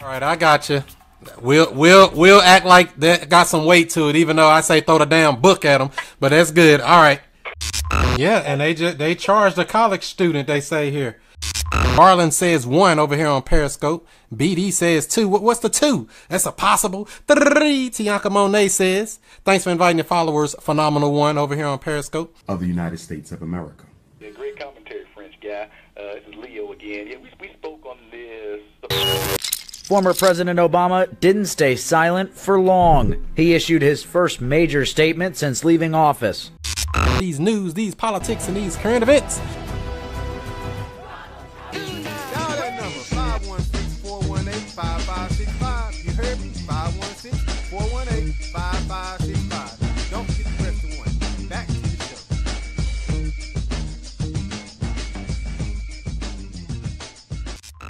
All right, I got you. We'll we'll we'll act like that got some weight to it, even though I say throw the damn book at them. But that's good. All right. Yeah, and they just they charged a college student. They say here. Marlon says one over here on Periscope. BD says two. What, what's the two? That's a possible three. Tianka Monet says. Thanks for inviting your followers. Phenomenal one over here on Periscope. Of the United States of America. Yeah, great commentary, French guy. Uh, this is Leo again. Yeah, we, we spoke on this. Former President Obama didn't stay silent for long. He issued his first major statement since leaving office. These news, these politics, and these current events.